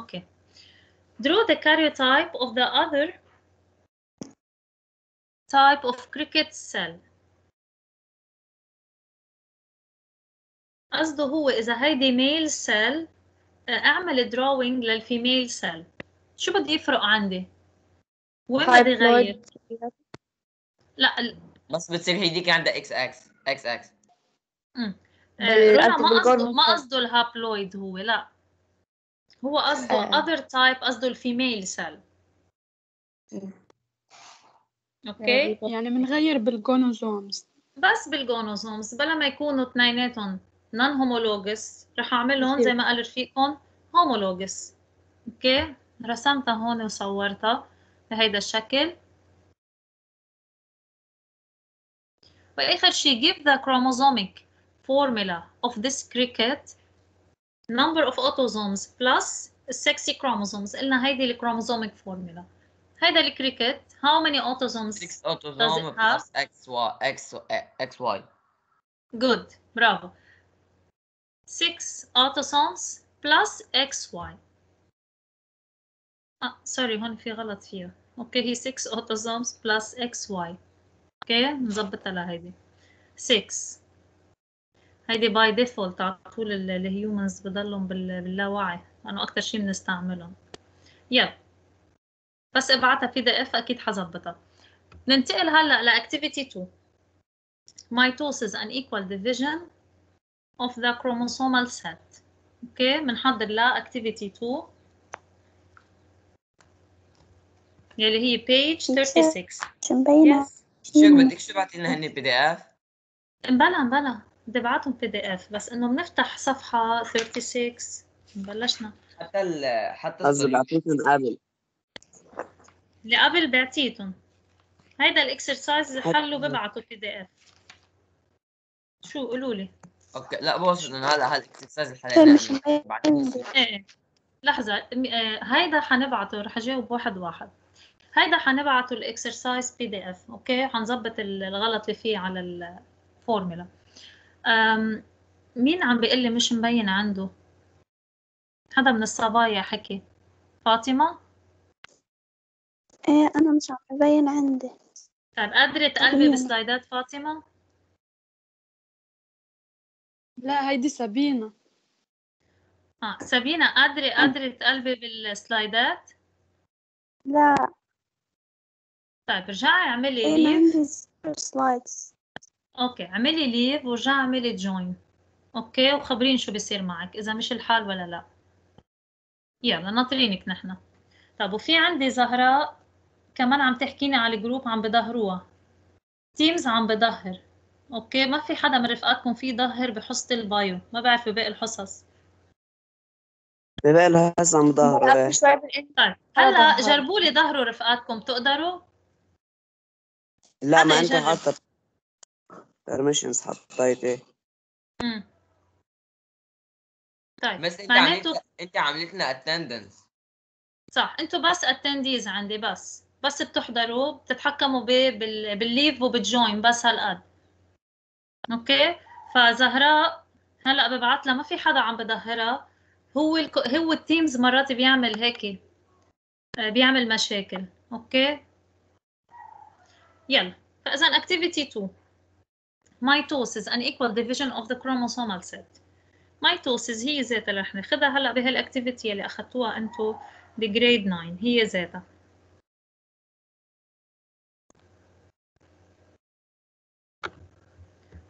Okay. Draw the karyotype of the other type of cricket cell. قصده هو إذا هيدي male cell أعمل drawing لل female cell شو بدي يفرق عندي؟ وين بدي غير؟ لا ال- بس بتصير هيديك عندها إكس إكس إكس إكس آه، رولا ما قصده ما. قصده ال haploid هو لا هو قصده آه. other type قصده ال female cell okay؟ يعني بنغير بال gonosomes. بس بال gonosomes بلا ما يكونوا اثنيناتهم non-homologous رح أعملهم زي ما قال رفيقكم homologous okay؟ رسمتها هون وصورتها بهيدا الشكل. وآخر شيء give the chromosomic formula of this cricket number of autosomes plus sex chromosomes قلنا هيدي ال chromosomic formula هيدا ال cricket how many autosomes 6 autosome it have? بلس إكس واي إكس إكس واي Good, bravo. Six autosomes plus XY. آه sorry هون في غلط فيها. okay هي 6 autosomes plus XY. okay نظبطها لهيدي. 6 هيدي by default على طول ال- ال humans بضلهم بال- باللاوعي. لأنه أكثر شيء بنستعملهم. يلا. بس ابعتها PDF أكيد حظبطها. ننتقل هلأ ل activity 2. mitosis and equal division of the chromosomal set. okay؟ بنحضر لا activity 2 يلي هي page 36 شو مبينة؟ yes شو بدك؟ شو تبعتي لنا هني PDF مبلا مبلا بدي ابعتهم PDF بس إنه بنفتح صفحة 36 بلشنا. حتى ال حتى قصدي بعطيكم قبل. اللي قبل بعتيتهم. هيدا ال exercise حلوا ببعتوا PDF شو؟ قولوا لي. okay لا بس إنه هلا طيب مش حليناه مبين بعدين عندي. إيه. لحظة م- آه، هيدا حنبعته رح أجاوب واحد واحد. هيدا حنبعته ال exercise PDF okay؟ حنظبط ال- الغلط اللي فيه على الفورمولا مين عم بيقول لي مش مبين عنده؟ حدا من الصبايا حكي. فاطمة؟ إيه أنا مش عم يبين عندي. طيب قادرة تقلبي. بسلايدات فاطمة؟ لا هيدي سابينا. آه سابينا قادرة قادرة تقلبي بالسلايدات؟ لا. طيب ارجعي اعملي إيه ما leave عندي slides. okay اعملي leave ورجعي اعملي join okay وخبريني شو بيصير معك إذا مشي الحال ولا لا. يلا ناطرينك نحن. طب وفي عندي زهراء كمان عم تحكيني على الجروب عم بظهروها تيمز عم بظهر أوكي ما في حدا من رفقاتكم في ظهر بحصة البايو. ما بعرف بباقي الحصص. له هسه عم ظهره إيه. طيب هلا جربوا لي ظهروا رفقاتكم تقدروا؟ لا ما انت. حاطه permissions حطيت إيه امم طيب بس انت معناته عملت انت عملت لنا اتندنس صح أنتوا بس اتنديز عندي بس. بس بتحضروا بتتحكموا ب- بال... بالليف وبالجوين بس هالقد. okay؟ فزهراء هلا ببعت لها ما في حدا عم بظهرها هو الك... هو ال Teams مرات بيعمل هيك آه، بيعمل مشاكل. okay؟ يلا. فإذا activity 2 mitosis and equal division of the chromosomal set mitosis هي ذاتها اللي رح ناخذها هلا بهال activity اللي أخذتوها أنتم ب grade 9 هي ذاتها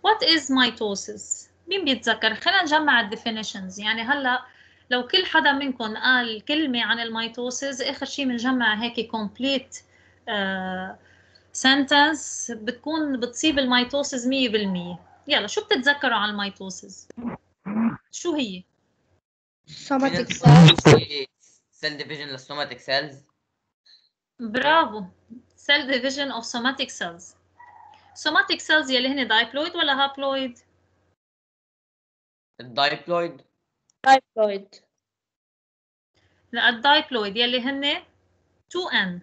What is mitosis؟ مين بيتذكر؟ خلينا نجمع ال definitions يعني هلا لو كل حدا منكم قال كلمة عن ال mitosis آخر شيء بنجمع هيك uh, sentence بتكون بتصيب ال mitosis 100% يلا شو بتتذكروا عن ال mitosis؟ شو هي؟ somatic cell division لل somatic cells برافو. Cell division of somatic cells. Somatic cells يلي هن diploid ولا haploid؟ الدايبلويد typhoid لا الدايبلويد يلي هن 2N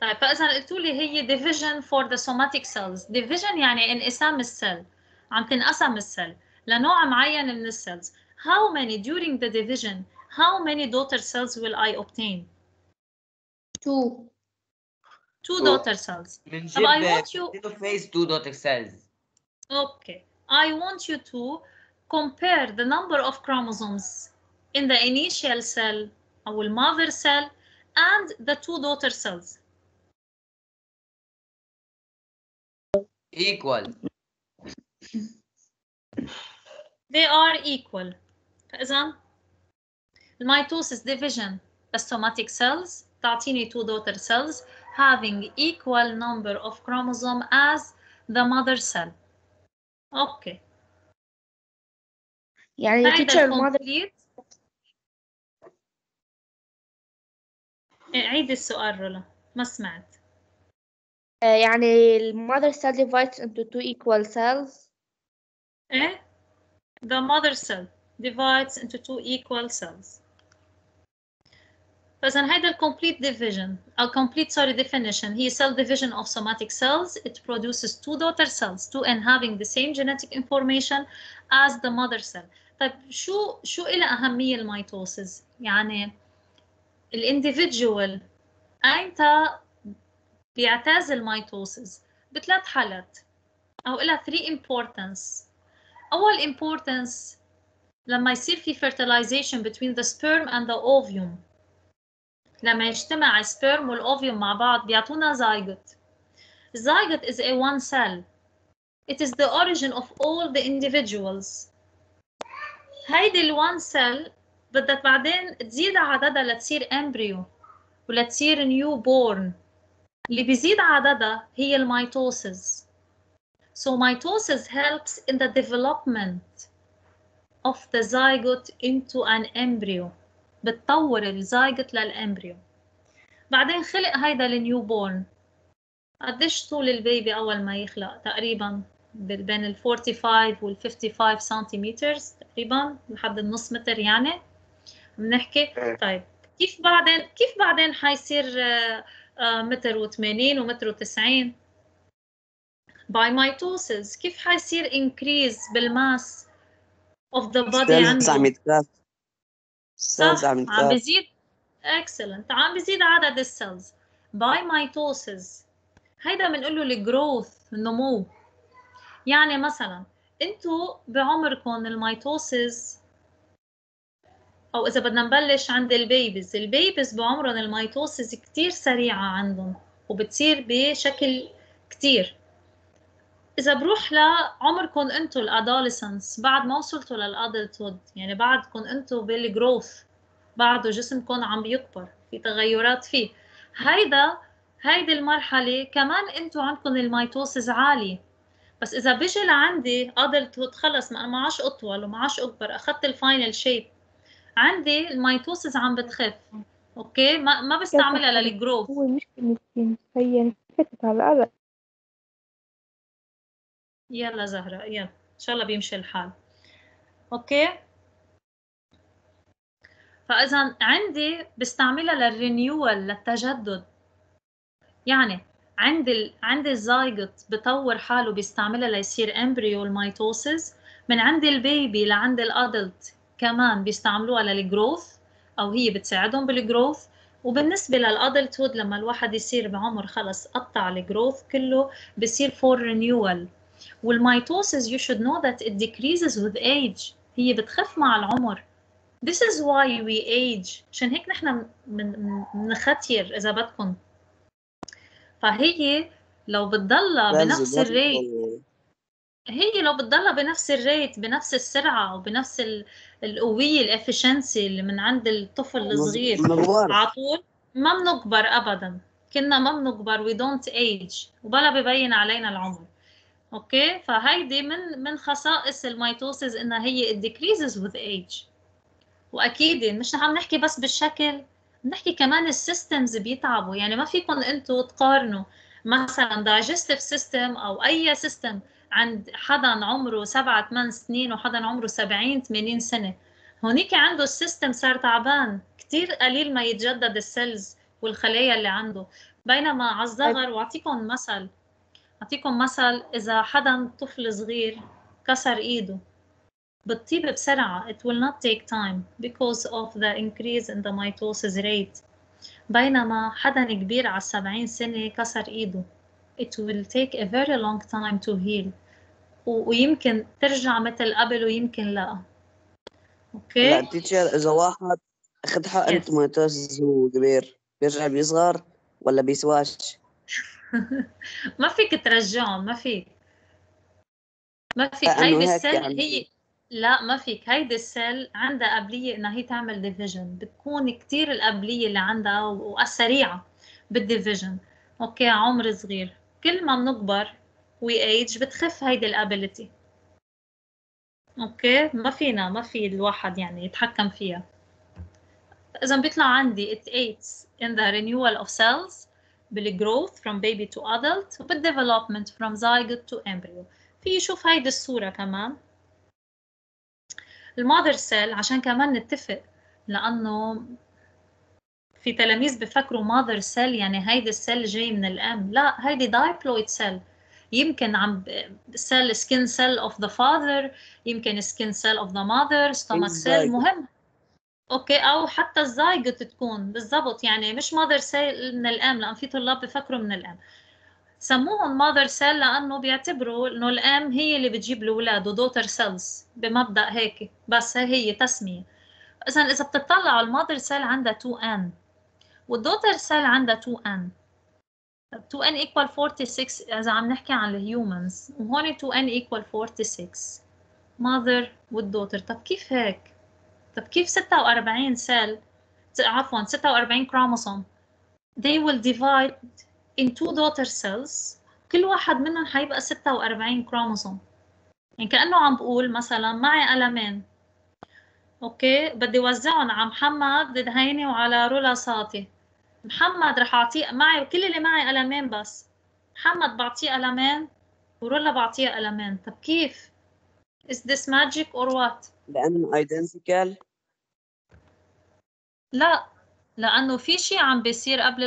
طيب فإذا قلتوا لي هي division for the somatic cells division يعني انقسام السيل عم تنقسم السيل لنوع معين من السيلز how many during the division how many daughter cells will I obtain? Two. Two Two. daughter cells. بنجيب I want you- phase 2 daughter cells Okay. I want you to compare the number of chromosomes in the initial cell أو mother cell and the two daughter cells. equal They are equal. فإذا الميتوسيس division the somatic cells تعطيني two daughter cells having equal number of chromosome as the mother cell. Okay. يعني هيدا teacher mother الكومبليت عيد السؤال رولا ما سمعت آه، يعني ال mother cell divides into two equal cells ايه the mother cell divides into two equal cells فإذا هيدا ال complete division a complete sorry definition هي cell division of somatic cells it produces two daughter cells two and having the same genetic information as the mother cell طيب شو شو إلها أهمية الميتوسيس يعني الانديفيدجوال أيمتى بيعتاز الميتوسز بثلاث حالات. أو لها 3 importance. أول importance لما يصير في fertilization بين the sperm and the ovum. لما يجتمع ال sperm وال ovum مع بعض بيعطونا zygote zygote is a one cell. It is the origin of all the individuals. هيدي ال one cell بدك بعدين تزيد عددها لتصير embryo ولتصير newborn اللي بيزيد عددها هي ال mitosis So mitosis helps in the development of the zygote into an embryo. بتطور ال zygote لل embryo. بعدين خلق هيدا ال newborn. قديش طول ال baby أول ما يخلق؟ تقريبا بين ال 45 وال 55 سنتيمتر تقريبا لحد النص متر يعني. بنحكي طيب كيف بعدين كيف بعدين حيصير آه، متر و80 ومتر و90 by mitosis. كيف حيصير increase بال mass of the body عم cells صح. عم عم يتكاثر بيزيد excellent. عم بيزيد عدد ال cells by mitosis. هيدا بنقول له ال growth النمو. يعني مثلا انتو بعمركم ال mitosis أو إذا بدنا نبلش عند ال babies. ال babies بعمرهم ال mitosis كتير سريعة عندهم وبتصير بشكل كتير. إذا بروح لعمركم أنتو ال adolescence بعد ما وصلتوا لل adulthood يعني بعدكم أنتو بال growth بعده جسمكم عم بيكبر في تغيرات فيه. هيدا هيدي المرحلة كمان أنتو عندكم ال mitosis عالي. بس إذا بيجي لعندي adulthood خلص ما أنا ما عادش أطول وما عادش أكبر أخذت ال final shape عندي ال mitosis عم بتخف. okay؟ ما ما بستعملها لل growth هو المشكلة مسكين هي فتت على الأرض يلا زهرة يلا. إن شاء الله بيمشي الحال. okay؟ فإذا عندي بستعملها لل renewal للتجدد. يعني عند ال... عند الزايجوت بطور حاله بيستعملها ليصير embryo ال mitosis. من عند ال baby لعند ال adult كمان بيستعملوها لل growth أو هي بتساعدهم بال growth وبالنسبة لل adulthood لما الواحد يصير بعمر خلص قطع ال growth كله بصير for renewal وال mitosis you should know that it decreases with age. هي بتخف مع العمر. This is why we age. عشان هيك نحن من بنختير إذا بدكم فهي لو بتضلها بنفس ال rate هي لو بتضلها بنفس ال rate بنفس السرعة أو بنفس ال- القوية ال efficiency اللي من عند الطفل الصغير على طول ما بنكبر أبدا. كنا ما بنكبر we don't age وبلا ببين علينا العمر. أوكي؟ فهيدي من من خصائص ال mitosis إنها هي decreases with age. وأكيد مش عم نحكي بس بالشكل بنحكي كمان ال systems بيتعبوا. يعني ما فيكم أنتم تقارنوا مثلا digestive system أو أي system عند حدا عمره سبعة ثمان سنين وحدا عمره 70 80 سنة. هونيك عنده ال system صار تعبان. كتير قليل ما يتجدد ال cells والخلايا اللي عنده. بينما على الصغر وأعطيكم مثل. أعطيكم مثل إذا حدا طفل صغير كسر إيده. بتطيب بسرعة. It will not take time because of the increase in the mitosis rate. بينما حدا كبير على 70 سنة كسر إيده. It will take a very long time to heal. ويمكن ترجع مثل قبل ويمكن لا. لا أوكي teacher إذا واحد اخذ حقن Yes. mitosis وهو كبير بيرجع بيصغر ولا بيسواش؟ ما فيك ترجعه ما فيك. ما فيك. هيدي ال cell يعني. هي لا ما فيك. هيدي ال cell عندها قابلية إنها هي تعمل division بتكون كتير القابلية اللي عندها و- والسريعة بال division أوكي عمر صغير. كل ما بنكبر ايج بتخف هيدي ال ability أوكي ما فينا ما في الواحد يعني يتحكم فيها. إذا بيطلع عندي it aids in the renewal of cells بال growth from baby to adult وبال development from zygote to embryo. في يشوف هيدي الصورة كمان. ال mother cell عشان كمان نتفق لأنه في تلاميذ بفكروا mother cell يعني هيدي ال cell جاي من الأم. لا هيدي diploid cell يمكن عم cell skin cell of the father يمكن skin cell of the mother stomach cell. مهم. أوكي أو حتى الزايجوت تكون. بالضبط يعني مش mother cell من الأم لأن في طلاب بفكروا من الأم. سموهم mother cell لأنه بيعتبروا إنه الأم هي اللي بتجيب الاولاد و daughter cells بمبدأ هيك. بس هي تسمية. اذا إذا بتطلعوا ال mother cell عندها 2n وال daughter cell عندها 2n 2n equal 46 إذا عم نحكي عن ال humans وهون 2n equal 46 mother وال daughter طب كيف هيك؟ طب كيف 46 cell عفوا 46 كروموسوم they will divide in two daughter cells. كل واحد منهم حيبقى 46 كروموسوم يعني كأنه عم بقول مثلا معي قلمين أوكي؟ بدي وزعهم على محمد ضد هيني وعلى رولا ساطي. محمد رح أعطيه معي كل اللي معي قلمين بس. محمد بعطيه قلمين ورولا بعطيه قلمين طب كيف؟ Is this magic or what? لأنه identical لا لأنه في شيء عم بيصير قبل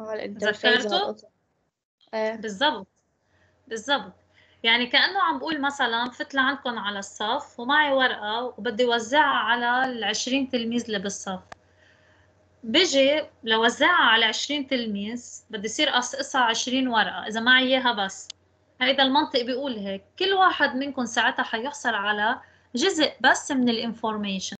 آه ذكرته؟ هذا. آه. بالضبط. بالضبط. يعني كأنه عم بقول مثلا فت لعندكم على الصف ومعي ورقة وبدي وزعها على العشرين تلميذ اللي بالصف. بيجي لوزعها على 20 تلميذ بدي يصير أقصقصها 20 ورقة إذا معي إياها بس. هيدا المنطق بيقول هيك كل واحد منكم ساعتها حيحصل على جزء بس من الانفورميشن